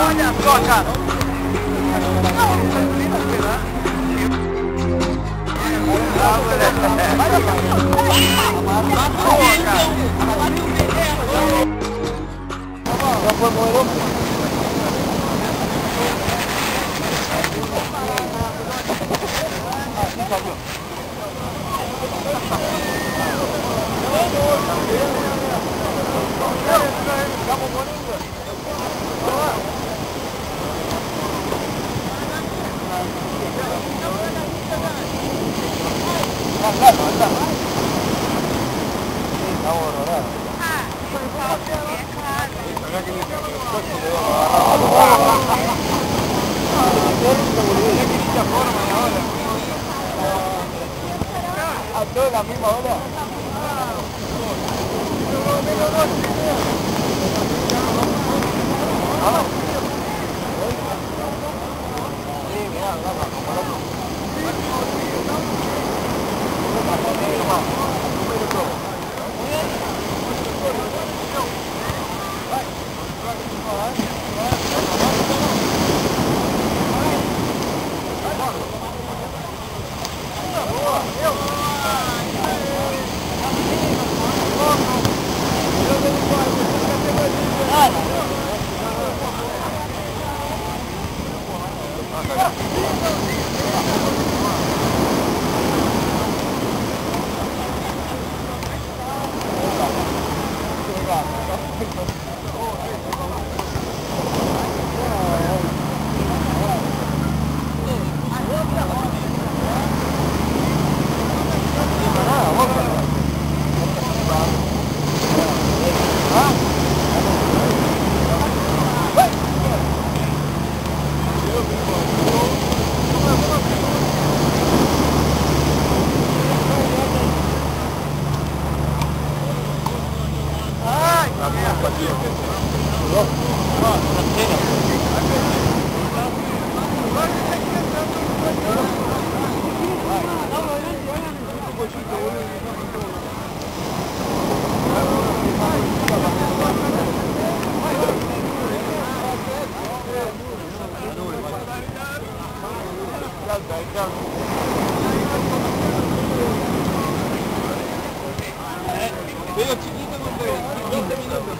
Olha só, cara! Olha só, cara! ¿A todos la misma hora? Pero chiquito, compadre. 12 minutos.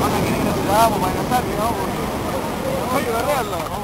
Van a querer que nos grabamos para cantar, ¿no? Oye, agarrarlo.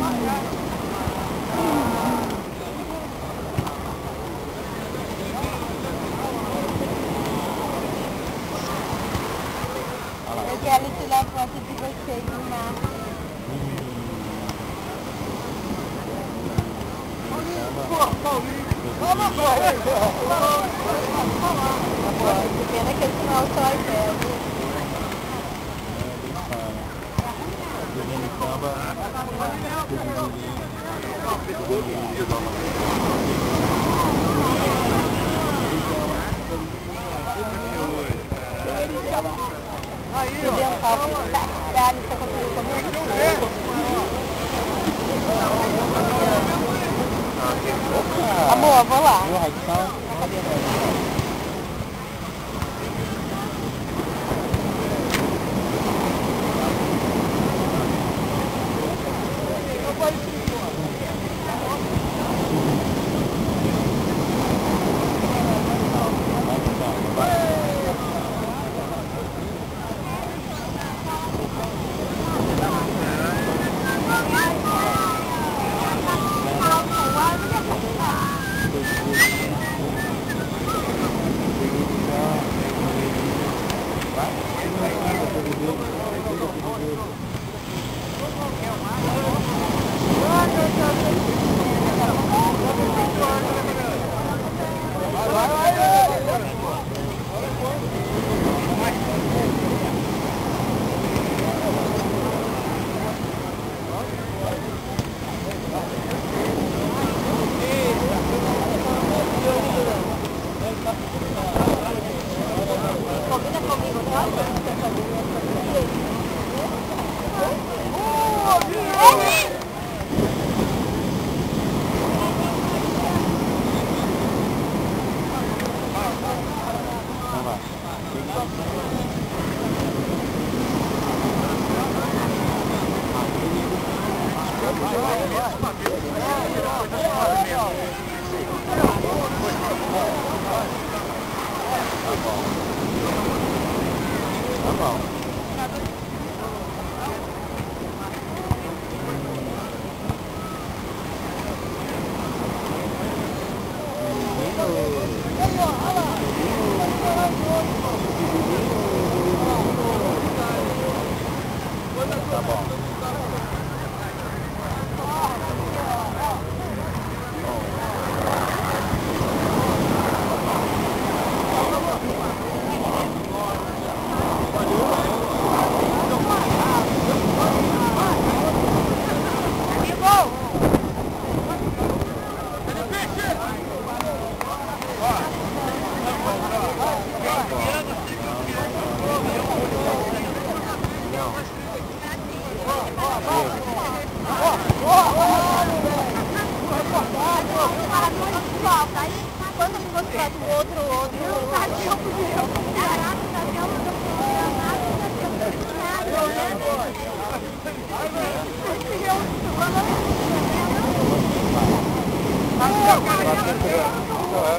Eu quero tirar foto de vocês no mar. Vamos correr! Pena que esse mal só é velho. Amor, vou lá. ผมจะมีคนเดียว 아,